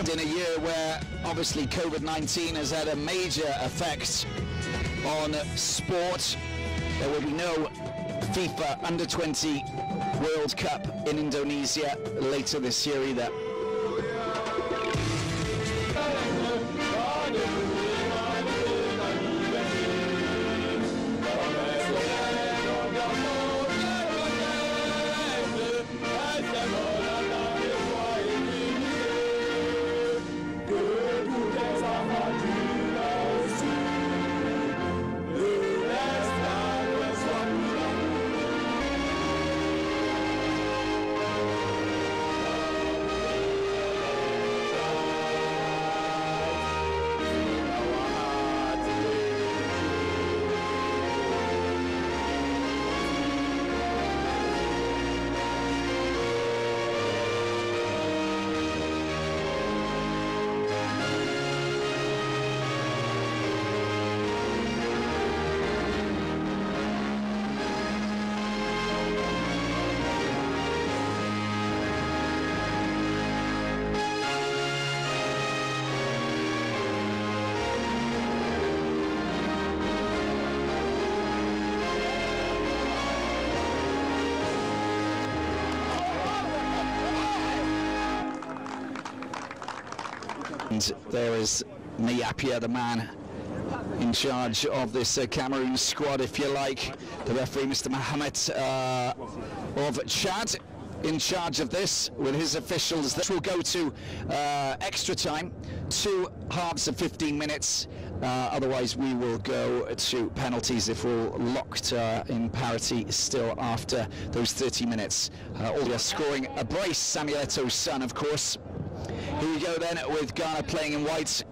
In a year where obviously COVID-19 has had a major effect on sport, there will be no FIFA Under 20 World Cup in Indonesia later this year either. And there is Niapia, the man in charge of this uh, Cameroon squad, if you like. The referee, Mr. Mohamed uh, of Chad, in charge of this with his officials. This will go to uh, extra time, two halves of 15 minutes. Uh, otherwise, we will go to penalties if we're locked uh, in parity still after those 30 minutes. Uh, all the scoring a brace, Samuel Eto's son, of course. Here we go then with Ghana playing in white.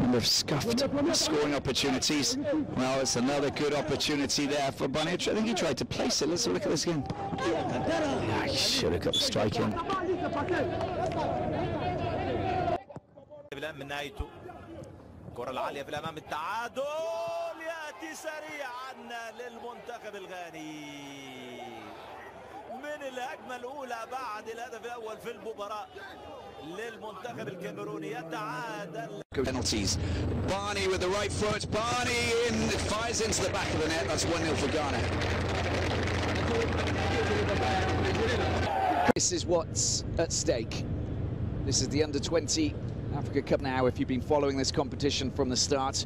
Number of scuffed scoring opportunities. Well, it's another good opportunity there for Bunny. I think he tried to place it. Let's have a look at this again. Yeah, he should have got the strike in. من نهايته الكرة العالية في الأمام التعادل يأتي سريعا للمنتخب الغاني من الهجمه الاولى بعد الهدف الاول في المباراه للمنتخب الكاميروني. يتعادل. Penalties. Barnieh with the right foot. Barnieh in fires into the back of the net. That's 1-0 for Ghana. This is what's at stake. This is the under 20 Africa Cup now if you've been following this competition from the start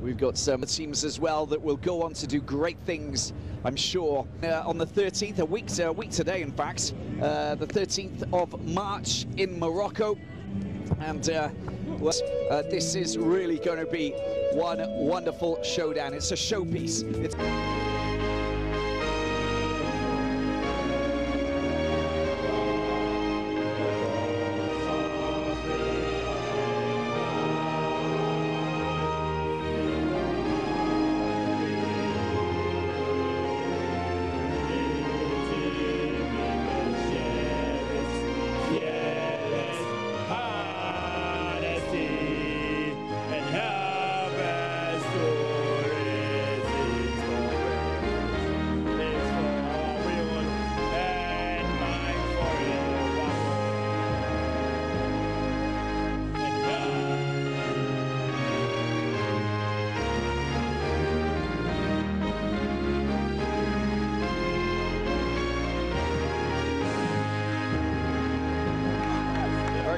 we've got some teams as well that will go on to do great things, I'm sure. Uh, on the 13th, a week, a week today, in fact, uh, the 13th of March in Morocco. And uh, well, uh, this is really going to be one wonderful showdown. It's a showpiece. It's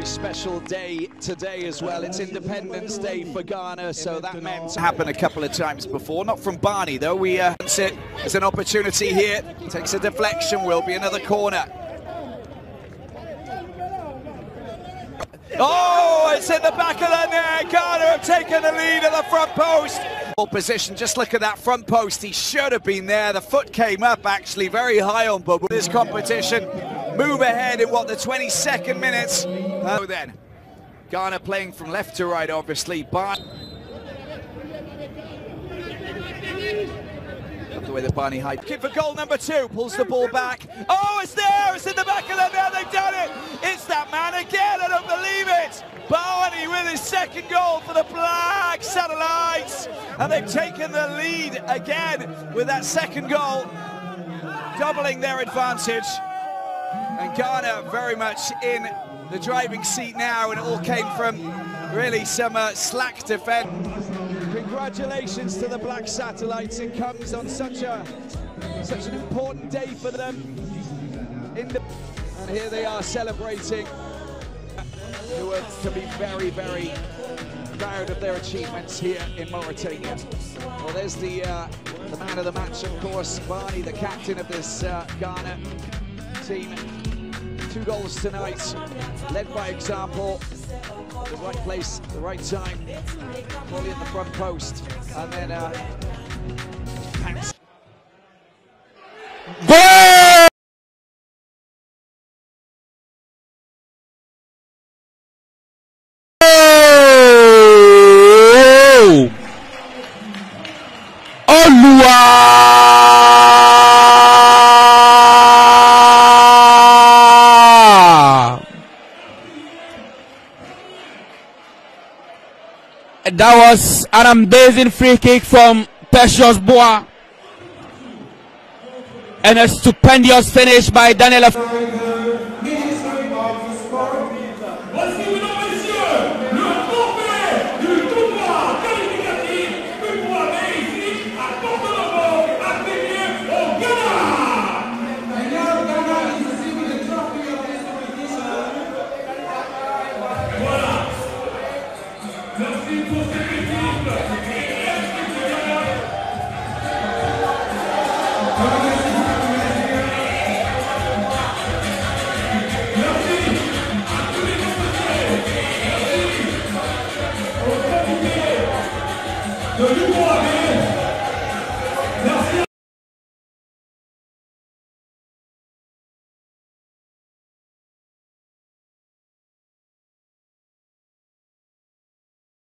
very special day today as well. It's Independence Day for Ghana, so that meant happened a couple of times before. Not from Barnieh though. We uh, as an opportunity here. Takes a deflection. Will be another corner. Oh, it's in the back of the net. Ghana have taken the lead at the front post. Position, just look at that front post. He should have been there. The foot came up actually very high on Bubba. This competition move ahead in what the 22nd minutes. Uh, then, Ghana playing from left to right, obviously. Bar Love the way that Barnieh Hyde. Kid for goal number two, pulls the ball back. Oh, it's there! It's in the back of the net. They've done it. It's that man again. I don't believe it. Barnieh with his second goal for the Black Satellites, and they've taken the lead again with that second goal, doubling their advantage. And Ghana very much in the driving seat now, and it all came from really some uh, slack defence. Congratulations to the Black Satellites. It comes on such a such an important day for them. The, and here they are celebrating. Who are to be very, very proud of their achievements here in Mauritania. Well, there's the uh, the man of the match, of course, Barnieh, the captain of this uh, Ghana team. Two goals tonight, led by example. The right place, the right time. Fully in the front post, and then uh. Goal! Olua! That was an amazing free kick from Precious Boah and a stupendous finish by Daniel.